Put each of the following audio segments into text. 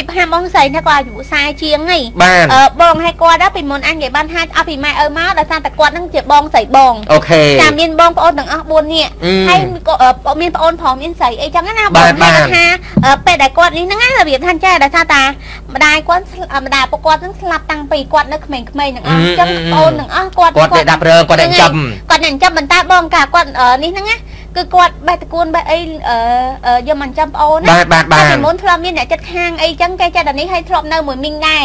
ពីផាបងស្រីថាគាត់អាយុ40ជាងហីបានអឺបងឲ្យគាត់ដល់ពីមុនអញនិយាយបានថាអស់ពីម៉ែឪមកដោយសារតែគាត់នឹងជាបងស្រីបងអូខេចាមានបងប្អូនទាំងអស់4នាក់អឺហើយក៏អឺមានប្អូនផងមានស្រីអីចឹងណាបាទបងបាទគាត់ថាអឺពេលដែលគាត់នេះហ្នឹងណារបៀបថាចាដោយសារតាម្ដាយគាត់ស្លាប់ម្ដាយពួកគាត់ហ្នឹងស្លាប់តាំងពីគាត់នៅក្មេងៗទាំងអស់អឺអញ្ចឹងអឺប្អូនទាំងអស់គាត់គាត់តែដាប់រើគាត់តែចិញ្ចឹមគាត់តែចិញ្ចឹមប៉ុន្តែបងកាគាត់អឺនេះហ្នឹងណា គឺគាត់បេះតកូនបេះអីអឺអឺយកមកចិញ្ចឹមប្អូនណាបាទបាទបាទពីមុនធ្លាប់មានអ្នកចិត្តខាងអីចឹងគេចិត្តតែនេះឲ្យធ្លាប់នៅមួយមីងដែរ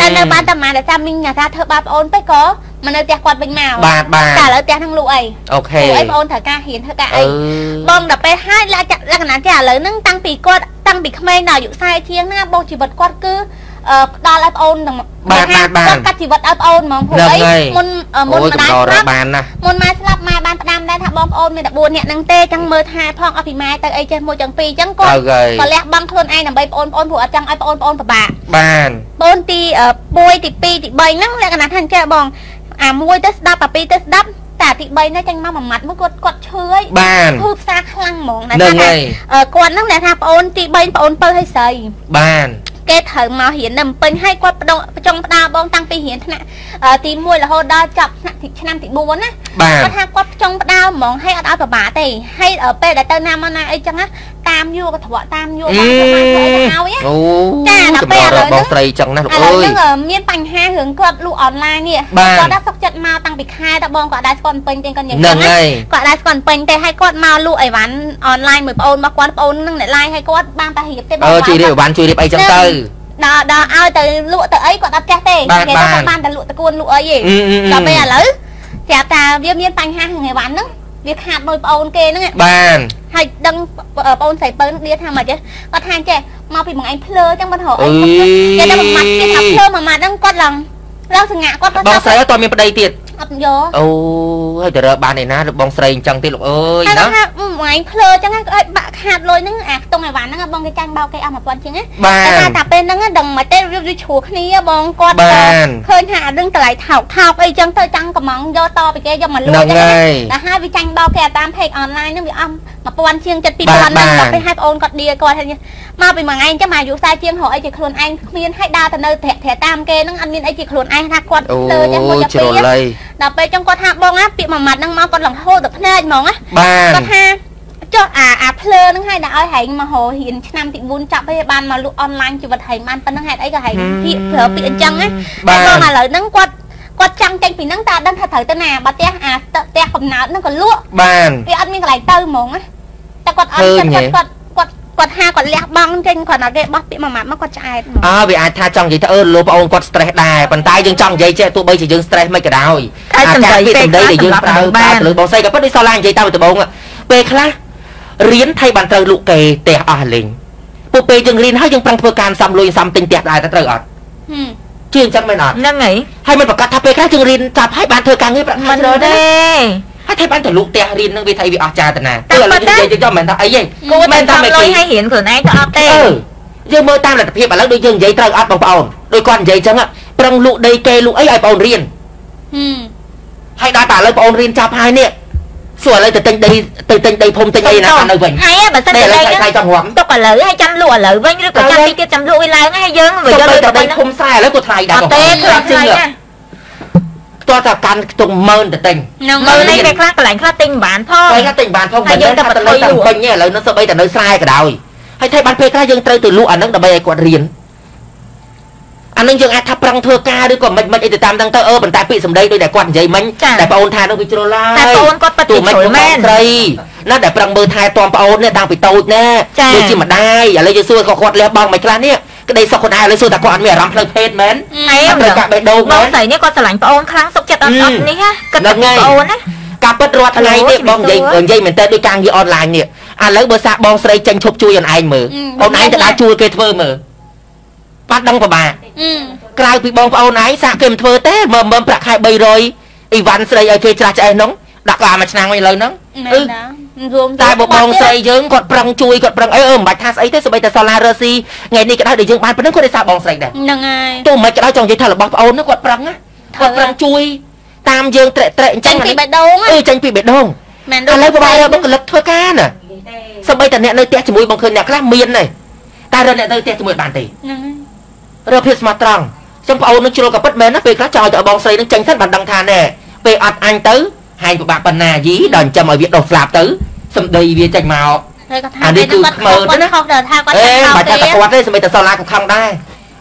អឺតែនៅបានតែម៉ាតែថាមីងថាធ្វើបាបប្អូនទៅក៏មកនៅផ្ទះគាត់វិញមកបាទបាទតែឥឡូវផ្ទះហ្នឹងលក់អីអូខេព្រោះអីប្អូនត្រូវការហ៊ានធ្វើការអឺអីបងដល់ពេលហើយលក្ខលក្ខណៈចាឥឡូវហ្នឹងតាំងពីគាត់តាំងពីក្មេងដល់អាយុ40ជាងហ្នឹងបងជីវិតគាត់គឺអឺ ផ្ដល់ឲ្យប្អូនទាំងបាទបាទបាទគាត់កាត់ជីវិតឲ្យប្អូនហ្មងព្រោះហ្នឹងអីហើយមុនអឺមុនអូយម្កំដាយដរស្លាប់បានណាមុនម៉ែស្លាប់ម៉ែបានផ្ដាំដែរថាបងប្អូនមានតែ4នាក់ហ្នឹងទេចឹងមើលថែផងអស់ពីម៉ែទៅអីចេះមួយចឹងពីរចឹងគាត់ត្រូវហើយក៏លះបង់ខ្លួនឯងដើម្បីបងប្អូនព្រោះអត់ចង់ឲ្យបងប្អូនពិបាកបានបងទី1ទី2ទី3ហ្នឹងលក្ខណៈថាអញ្ចេះបងអាមួយទៅស្ដាប់អាពីរទៅស្ដាប់តែទី3នេះចាញ់មកមួយម៉ាត់មកគាត់គាត់ឈឺហើយបានឈឺផ្សាខ្លាំងហ្មងតែហ្នឹងថាហើយអឺគាត់ហ្នឹងដែលថាប្អូនទី3ប្អូនពៅហើយស្រីបាន គេត្រូវមករៀននៅភ្នំពេញហើយគាត់បដងចង់ផ្ដាបងតាំងពីរៀនថ្នាក់អឺទី1រហូតដល់ចប់ថ្នាក់ទីឆ្នាំទី4ណាបានគាត់ថាគាត់ចង់ផ្ដាហ្មងហើយអត់ឲ្យប្របាទេហើយអឺពេលដែលទៅណាមកណាអីចឹងណាតាមយកកត្រកតាមយកបានធ្វើបានធ្វើអីទៅឲ្យណាអូចាដល់កំពេលដរឥឡូវបងស្រីចឹងណាលោកឥឡូអើវយហ្នឹងអឺមានបញ្ហារឿងគាត់លក់អនឡាញនេះបាទគាត់ដល់សុកចិត្តមកតាំងពីខែតបងគាត់ដែរស្គាល់ពេញទេគាត់និយាយហ្នឹងហើយគាត់ដែរស្គាល់ពេញទេហើយគាត់មកលក់អីវ៉ាន់អនឡាញមួយប្អូនរបស់គាត់ប្អូនហ្នឹងអ្នកឡាយហើយគាត់បានតែរៀបទេបងអឺជួយរៀបអីវ៉ាន់ជួយរៀបអីចឹងទៅ ដល់ដល់ឲ្យទៅលក់ទៅអីគាត់អត់ចេះទេបាទនិយាយថាបាទគាត់បានតែលក់តកួនលក់អីទេអឺអឺអឺដល់ពេលឥឡូវប្រាប់ថាវាមានបញ្ហារឿងអីវ៉ាន់ហ្នឹងវាខាតមួយប្អូនគេហ្នឹងបានហើយដឹងប្អូនស្រីពៅហ្នឹងដៀថាម៉េចទេគាត់ថាចេះមកពីបងឯងភ្លើចឹងមិនរកអីអឺគេតែមួយម៉ាត់គេថាភ្លើមួយម៉ាត់ហ្នឹងគាត់ឡើងឡើងសង្ហាគាត់គាត់បងស្រីអត់តមានប្តីទៀត អត់យកអូហើយទៅរើបានឯណាលោកបងស្រីអញ្ចឹងទៀតលោកអើយហើយណាថាបងឯងភ្លើចឹងហ្នឹងឲ្យបាក់ខាតលុយហ្នឹងអាខ្ទង់អីវ៉ាន់ហ្នឹងបងគេចាញ់បោកគេអស់1000ជាងណាបាតែថានតែពេលហ្នឹងដឹងមិនទេវាជ្រួគ្នាបងគាត់បានឃើញថាអារឿងតម្លៃថោកថោកអីចឹងទៅចាំងកំងយកតពីគេយកមកលក់ហ្នឹងចឹងហើយតែហើយវាចាញ់បោកគេអាតាម page online ហ្នឹងវាអស់1000ជាងចិត្តបាទ2000ហ្នឹងបាទដល់ពេលហើយប្អូនគាត់ឌីគាត់ថាមកពីមួយថ្ងៃចឹងមកអាយុ40ជាងរកអីជាខ្លួនឯងគ្មានហើយដើរទៅនៅត្រាក់ត្រាក់តាមគេហ្នឹងអត់មានអីជាខ្លួនឯងថាគាត់អូទៅចឹងមួយចាប់ជ្រុលពីលៃដល់ពេលចឹងគាត់ថាបងណាពាក្យមួយម៉ាត់ហ្នឹងមកគាត់លង្ហូរទឹកភ្នែកហ្មងណាបានគាត់ថាចុះអាអាភ្លើហ្នឹងហើយដែលឲ្យហែងមកហៅរៀនឆ្នាំទី4ចាប់ហើយបានមកលក់អនឡាញជីវិតហែងបានប៉ុណ្ណឹងហេតុអីក៏ហែងពាក្យប្រើពាក្យអញ្ចឹងណាបាតែនបងឥឡូវហ្នឹងគាត់គាត់ចង់ចេញពីហ្នឹងតែអត់ដឹងថាត្រូវទៅណាបើផ្ទះអាផ្ទះកំណើតហ្នឹងក៏លក់បានវាអត់មានកន្លែងទៅហ្មងណាតែគាត់អត់ឃើចិត្តញគាត់គាត់ គាត់គាត់ថាគាត់លះបង់ចេញគាត់អត់គេបោះពាក្យមួយម៉ាត់មកគាត់ឆ្អែតហ្មងអើវាអាចថាចង់និយាយថាអឺលោកបងអូនគាត់ stress ដែរប៉ុន្តែយើងចង់និយាយចេះទោះបីជាយើង stress មិនក៏ដោយតែសម្ដីពាក្យពេលសម្ដីដែលយើងខ្លះប្រើសម្រាប់បានប្រើទៅលើបងស្រីក៏ពិតដូចសឡានិយាយតាមដំបូងពេលខ្លះរៀនថៃបានត្រូវលក់គេផ្ទះអស់លេងពួកពេលយើងរៀនហើយយើងប្រឹងធ្វើការសំលុយសំទិញផ្ទះដែរតែត្រូវអត់ហឹមជឿអញ្ចឹងមែនអត់ហ្នឹងហើយហើយមិនប្រកាសថាពេលខ្លះយើងរៀនចាប់ហើយបានធ្វើការងារប្រាក់ខែមិនច្រើនទេដែរ ហើយថៃបានទៅលក់ផ្ទះរៀននឹងវាថៃវាអស់ចាទៅណាតែគឺឥឡូវប៉ុន្តែយើងនិយាយទៅមិនថាអីទេគួរតែមែនសំមិនលុយទេឲ្យរៀនខ្លួនឯងទៅអត់ទេអឺយើងមើលតាមលទ្ធភាពឥឡូវដូចយើងនិយាយត្រូវអត់បងប្អូនដូចគាត់និយាយអញ្ចឹងอะប្រឹងលក់ដីគេលក់អីឲ្យបងប្អូនរៀនហឹមហើយដល់តែឥឡូវបងប្អូនរៀនចាប់ហើយនេះសួរឥឡូវទៅទិញដីទៅទិញដីភូមិទិញអីណាបាននៅវិញហើយបើសិនតែជាឥឡូវដីថ្លៃហ្នឹងចង់រំទុកឥឡូវហើយចាំលក់ឥឡូវវិញឬក៏ចាំទីទៀតចាំលក់ឲ្យឡើងហើយយើងមកទៅយកលុយទៅទៅដីវិញភូមិខ្សែឥឡូវក៏ថ្លៃដែរអត់ទេគឺអត់ឆ្លៃណាតើតាកាន់ខ្ទង់ម៉ឺនទៅទិញហ្នឹងមើលហើយនេះពេលខ្លះកន្លែងខ្លះទិញមិនបានផងហើយថាទិញបានផងហើយមិនយើងថាទៅទៅនៅបតាមត់លុយពេញទេឥឡូវនៅសម្បីតែនៅស្រែក៏ដោយហើយថៃបានពេលខ្លះយើងត្រូវទៅលក់អាហ្នឹងដើម្បីឲ្យគាត់រៀនអានឹងយើងអាចថាប្រឹងធ្វើការឬក៏មិនមិនអីទៅតាមហ្នឹងទៅអឺប៉ុន្តែពាក្យសម្ដីដូចតែគាត់និយាយមិញតែបងអូនថានោះវាជ្រុលឡើយតែបងគាត់ពិតទូជាមិនជ្រុលបងមែនស្រីណាដែលប្រឹងមើលថែទាំប្អូននេះតាំងពីតូចណាចា៎ដូចជាម្ដាយឥឡូវយើងសួរក៏គាត់លះបង់មិនខ្លះនេះ ក្តីសុខខ្លួនឯងឥឡូវសួរតែគាត់អត់មានអារម្មណ៍ផ្លូវភេទមែនហើយអត់ត្រូវកាក់បេះដូងបមែងនស្រីនេះគាត់ស្រឡាញ់ប្អូនខ្លាំងសុខចិត្តអត់ហឹមអត់នេះណាគិតហ្នឹងតែហើយប្អូនណាការពិតរាល់ថ្ងៃនេះបងនិយាយហៅនិយាយមែនតើដូចការងារអនឡាញនេះឥឡូវបើសាកបងស្រីចេញឈប់ជួយអូនឯងមើលអឺអូនឯងទៅដើរជួយគេធ្វើមើលបាត់ដឹងប្របាហឹមក្រៅពីបងប្អូនឯងសាកគេមិនធ្វើទេមើលមើលប្រាក់ខែ300អីវ៉ាន់ស្រីឲ្យគេច្រាស់ឆ្អេះហ្នឹងដាក់កាមួយឆ្នាំវិញឥឡូវហ្នឹងមែអឺនណារួម តែបងបងស្រីយើងគាត់ប្រឹងជួយគាត់ប្រឹងអីអឺមិនបាច់ថាស្អីទេសូម្បីតែសាលារឺស៊ីថ្ងៃនេះក៏ដោយដែលយើងបានប៉ុណ្ណឹងគាត់ឯសារបងស្រីដែរហ្នឹងហើយទោះមិនក៏ដោយចង់និយាយថារបស់ប្អូនហ្នឹងគាត់ប្រឹងណាគាត់ប្រឹងជួយតាមយើងត្រេកត្រេកអញ្ចឹចេញងពីបេះដូងអឺចេញពីបេះដូងមែនឥឡូវបបាយបុគ្គលិកធ្វើការណាសូម្បីតែអ្នកនៅផ្ទះជាមួយបងឃើញអ្នកខ្លះមានដែរតែរត់អ្នកនៅផ្ទះជាមួយបានទេហ្នឹងហើយរើភាពស្មោះត្រង់ចឹងប្អូននឹងជ្រុលក៏ពិតមែនណាពេលខ្លះចោលទៅបងស្រីនឹងចេញសិនបានដឹងថាណែពេលអត់អញទៅ ហាញពិបាកប៉ុណ្ណាយីដល់ចិញ្ចឹមឲ្យវាដុសស្លាប់ទៅសំដីវាចេញមកហើយគាត់ថាអានេះគឺខ្មៅទៅណាខុសដល់ថាគាត់អេថាបាច់ថាតែគាត់ទេសម្រាប់តែសឡាក៏ខំដែរ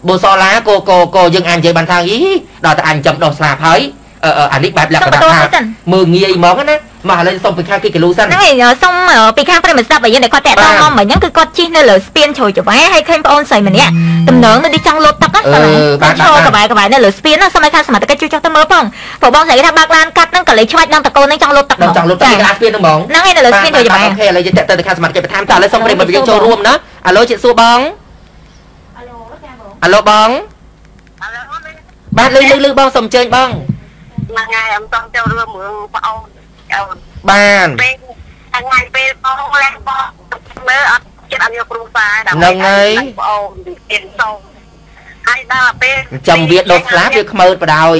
បើសឡាក៏ក៏ក៏យើងអាចនិយាយបានថាយីដល់តែអញចិញ្ចឹមដុសស្លាប់ហើយអឺអឺអានេះបែបលក្ខណៈថាមើងងាយហ្មងណា មកឥឡូវសុំពីខាងគីគីឡូសិនហ្នឹងហើយសុំពីខាងប្រិមសិបឲ្យយើងដែលគាត់តាក់ទងមកមិញហ្នឹងគឺគាត់ជិះនៅលើស្ពានជ្រោយច្បែហើយឃើញបងអូនស្រីម្នាក់តំណងនៅទីចង់លោតទឹកហ្នឹងគាត់ឈរក្បែរក្បែរនៅលើស្ពានហ្នឹងសុំឲ្យខាងសមត្ថកិច្ចជួយចុះទៅមើលផងព្រោះបងស្រីថាបើកឡានកាត់ហ្នឹងក៏លេចឆ្វាច់ដល់តកូនហ្នឹងចង់លោតទឹកដល់ចង់លុតទៅក្រាស្ពានហ្នឹងហ្មងហ្នឹងហើយនៅលើស្ពានជ្រោយច្បែអូខេឥឡូវយើងតាក់ទងទៅខាងសមាជិកបន្ថែមតើឥឡូវសុំប្រិមត្តយើងចូលរួមណាអាឡូជិះសួរបងអាឡូបងបាទលឺលឺលឺបងសុំអញ្ជើញបងថ្ងៃអមតង់ចូលរួមរឿងប្អូនអូន បានពេលថ្ងៃពេលបងលេះបងមើលអត់ចិត្តអត់យកគ្រូសាប្អូនទៀនសូមហើយដល់ពេលចាំវាដុតស្លាប់វាខ្មើបដោយ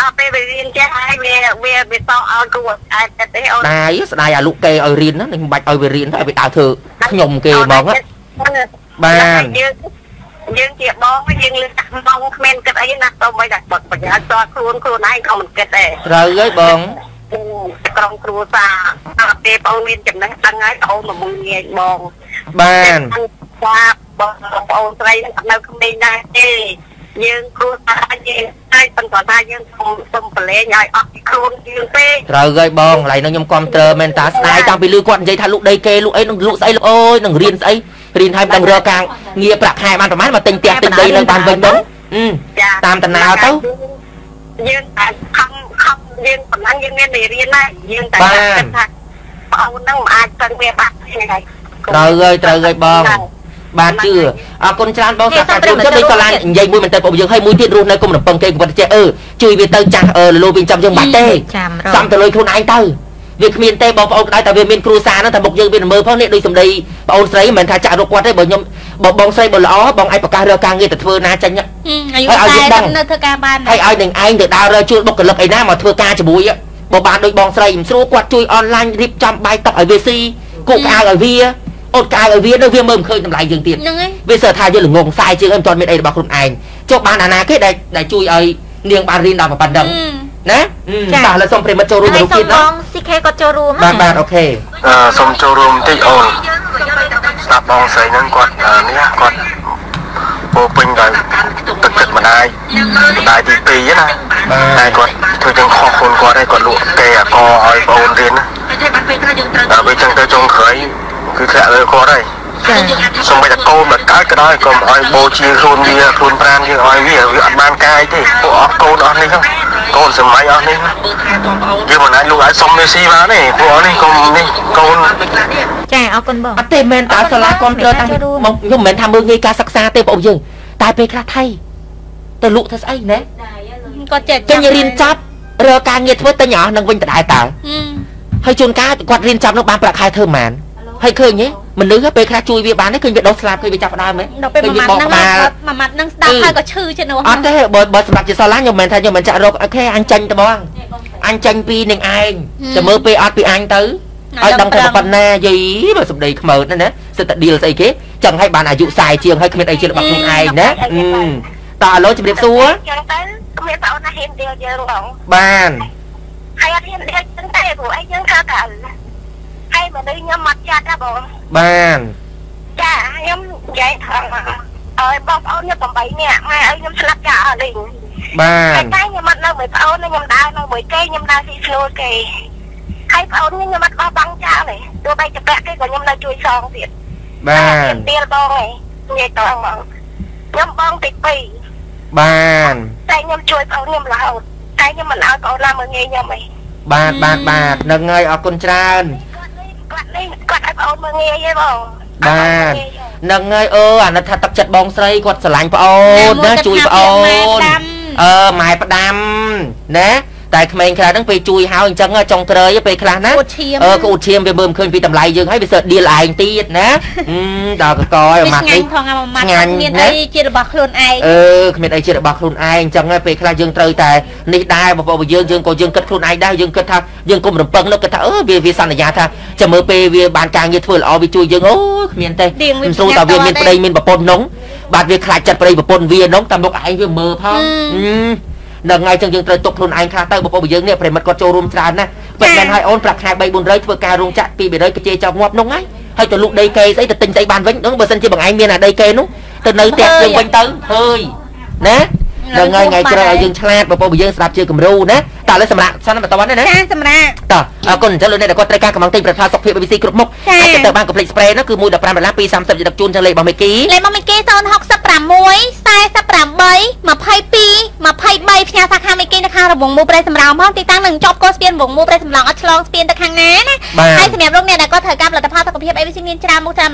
ដល់ពេលវារៀនចេះហើយវាវាវាតឲ្យគ្រូអាចតែទេអូនដាយស្ដាយអាលោកគេឲ្យរៀនណាមិនបាច់ឲ្យវារៀនទៅឲ្យវាដើរធ្វើខ្ញុំគេហ្មងបានយើងយើងជាបងយើងលឺថាបងគ្មានគិតអីណាទៅមិនតែបត់បញ្ញាតខ្លួនខ្លួនឯងក៏មិនគិតដែរត្រូវហើយបង ក្រុមគ្រួសារដល់ពេលបងមានចំណេះដឹងហើយបងមកមួយងាយបងបានបាទបងប្អូនស្រីនៅក្មេងដែរទេយើងគ្រួសារយើងហើយប៉ុន្តែថាយើងសូមសូមប្រឡែងឲ្យអត់ពីខ្លួនយើងពេកត្រូវហើយបងកន្លែងនោះខ្ញុំគាំទ្រមែនតាស្ដាយតាំងពីលឺគាត់និយាយថាលក់ដីគេលក់អីនឹងលក់ស្អីលក់អូយនឹងរៀនស្អីរៀនឲ្យមិនដឹងរកការងារប្រាក់ខែបានប្រហែលមកទិញផ្ទះទិញដីនៅបានវិញបងអឺចាតាមតំណើរទៅយើងតែខំខំ យើងប៉ុណ្ណឹងយើងមានមេរៀនដែរយើងតែគិតថាប្អូនហ្នឹងមិនអាចទៅវាបាត់ទេហើយត្រូវហើយត្រូវហើយបងបាទជឿអរគុណច្រើនបងសាស្ត្រាចារ្យជួយដូចសាឡាននិយាយមួយមែនតើបងយើងឲ្យមួយទៀតរស់នៅគុំរំពឹងគេគាត់ចេះអឺជួយវាទៅចាស់អឺលលូវិញចាំយើងបាច់ទេចាំរសំទៅលុយខ្លួនឯងទៅវាគ្មានទេបងប្អូនក្តៅតែវាមានគ្រួសារហ្នឹងតែមុខយើងវាមើលផងនេះដូចសម្ដីបងអូនស្រីមិនមែនថាចាក់រកគាត់ទេបើខ្ញុំ បើបងស្រីបើល្អបងអាចប្រកាសរកការងារទៅធ្វើណាចាញ់អាយុហើយឲ្យយើងដឹង40នៅធ្វើការបានហើយឲ្យនឹងឯងទៅដើររើជួលបុគ្គលិកអីណាមកធ្វើការជាមួយបើបានដូចបងស្រីមិនស្រួលគាត់ជួយអនឡាញរៀបចំបាយទឹកឲ្យវាស៊ីគូកៅឲ្យវាអត់កៅឲ្យវានៅវាមើលមិនឃើញតម្លៃយើងទៀតហ្នឹងហើយវាសើថាយើងល្ងងខ្សែជាងឯងមិនទាន់មានអីរបស់ខ្លួនឯងចុះបានអាណាគេដែលដែលជួយឲ្យនាងបានរៀនដល់ប៉ុណ្ណឹងណាបាទឥឡូវសូមប្រិមិត្តចូលរួមហើយរូបសុំទៀតបណាង CK គាត់ចូលរួមបាទបាទអូខេអឺសូមចូលរួមបន្តិចអូន ស្ដាប់បងស្រីហ្នឹងគាត់អឺនេះគាត់ពោពេញដោយទឹកទឹកម្ដាយម្ដាយទី2ណាតែគាត់ធ្វើចឹងខុសខ្លួនគាត់ហើយគាត់លក់គេអកឲ្យបងអូនរៀនណាដល់ពេលចឹងទៅចុងក្រោយគឺធ្លាក់លើគាត់ហើយចាសូម្បីតែកូនមកកើតក៏ដោយកុំឲ្យបូជាខ្លួនវាខ្លួនប្រានយើងឲ្យវាវាអត់បានកាយទេពួកអស់កូនអស់នេះហ្នឹង កូនសម័យអស់នេះហ្នឹងយើងមិនអាចលក់ឲ្យសុំមេស៊ីបានទេពួកអស់នេះកុំនេះកូនចាអរគុណបងអត់ទេមែនតើសាលាគ្រប់គ្រងតាំងពីមកខ្ញុំមិនមែនថាមើលងាយការសិក្សាទេបងយើងតែពេលខ្លះថៃទៅលក់ធ្វើស្អីណាគាត់ចេះចេញរៀនចាប់រកការងារធ្វើទិញអស់នឹងវិញដដែលតើហើយជួនកាលគាត់រៀនចាប់នោះបានប្រាក់ខែធ្វើប៉ុន្មានហើយឃើញទេ មនុស្សពេលខ្លះជួយវាបានទេឃើញវាដុសស្លាប់ឃើញវាចាប់ផ្ដើមទេដល់ពេលមួយម៉ាត់ហ្នឹងមួយម៉ាត់ហ្នឹងស្ដាប់ហើយក៏ឈឺចិត្តនោះអត់ទេបើបើសម្រាប់ជាសាលាខ្ញុំមិនមែនថាខ្ញុំមិនចាក់រកអូខេអញចាញ់ទៅបងអញចាញ់ពីនឹងឯងចាំមើលពេលអត់ពីអញទៅឲ្យដឹងថាប៉ុណ្ណាយីបើសម្ដីខ្មើណាណាសិតតែ deal ស្អីគេចឹងឲ្យបានអាយុ40ជាងហើយគ្មានអីជារបស់ខ្លួនឯងណាតើឥឡូវជំរាបសួរចឹងទៅគ្មានប្អូនណាហ៊ានដៀលយើងហ្មងបានហើយអត់ហ៊ានដៀលចឹងទេព្រោះអីយើងធ្វើត្រូវហើយមនុស្សខ្ញុំមកចាត់ណាបងបានចាខ្ញុំនិយាយថងមកឲ្យបងប្អូនខ្ញុំ8នាក់ម៉ែឲ្យខ្ញុំស្លាប់ចាអត់លេងបាតែនតែខ្ញុំអត់នៅមួយប្អូនខ្ញុំដើរនៅមួយគេខ្ញុំដើរស៊ីស្នូលគេហើយប្អូនខ្ញុំអត់បោះបង់ចោលទេទោះបីជាប្រាក់គេក៏ខ្ញុំនៅជួយសងទៀតបានដៀលបងឯងនិយាយតងមកខ្ញុំបងទី2បានតែខ្ញុំជួយប្អូនខ្ញុំរហូតតែខ្ញុំមិនឲ្យប្អូនណាមើលងាយខ្ញុំទេបាទបាទបាទនឹងហើយអរគុណច្រើនគាត់ នេះគាត់ឲ្យប្អូនមើលងាយទេបងបាទនឹងហើយអឺអាណិតថាទឹកចិត្តបងស្រីគាត់ស្រឡាញ់ប្អូនណាជួយប្អូនអឺម៉ែផ្ដាំណា តែក្មេងខ្លះហ្នឹងពេលជួយហើយអញ្ចឹងចុងក្រោយពេលខ្លះណាអួតឈាមអឺក៏អួតឈាមវាមើលមិនឃើញពីតម្លៃយើងហើយវាសើឌីលឯងទៀតណាអឺដល់កកឲ្យវាម៉ាត់ឆ្ងានេះញ់ផងអាមួយម៉ាត់ឆ្ងាញ់មានណាអីជារបស់ខ្លួនឯងអឺគ្មានអីជារបស់ខ្លួនឯងអញ្ចឹងហើយពេលខ្លះយើងត្រូវតែនេះដែរបងប្អូនយើងយើងក៏យើងគិតខ្លួនឯងដែរយើងគិតថាយើងកុំរំពឹងនោះគិតថាអឺវាវាសន្យាថាចាំមើលពេលវាបានការងារធ្វើល្អវាជួយយើងអូយគ្មានទេទៀងវាមិនស្រួលតែវាមានប្តីមានប្រពន្ធនោះបាទវាខ្លាចចិត្តប្រិយប្រពន្ធវានោះតាមលោកឯងវាមើលផង នឹងថ្ងៃចឹងយើងត្រូវទុកខ្លួនឯងខ្លះទៅបងប្អូនយើងនេះប្រិមិត្តគាត់ចូលរួមច្រើនណាស់ពិតមែនហើយអូនប្រាក់ខែ3 400ធ្វើការរោងចក្រ2 300ក៏ជេរចោលងាប់នោះហើយហើយទៅលុកដីកេស្អីទៅទិញស្អីបានវិញហ្នឹងបើសិនជាបងឯងមានអាដីកេនោះទៅនៅផ្ទះយើងវិញទៅហើយណា ដល់ថ្ងៃថ្ងៃក្រោយឲ្យយើងឆ្លាតបងប្អូនយើងស្ដាប់ជាគំរូណាតើឥឡូវសម្រាប់សិនបន្តណាចាសម្រាប់តើអរគុណអញ្ចឹងលោកអ្នកដែលគាត់ត្រូវការកម្លាំងទិញផលិតផលសុខភាព BBC គ្រប់មុខអាចទៅបាន complete spray នោះគឺ1.15ដុល្លារ230យកដឹកជូនចឹងលេខរបស់មេគីលេខមកមីគី066 48 22 23ផ្ញើសាខាមីគីនៅខាងរបងមូប្រេសម្រោងផងទីតាំងនឹងជាប់កោស្ពានរបងមូប្រេសម្រោងអត់ឆ្លងស្ពានទៅខាងណាណាហើយសម្រាប់លោកអ្នកដែលគាត់ត្រូវការផលិតផលសុខភាព ABC មានច្រើនមុខច្រើន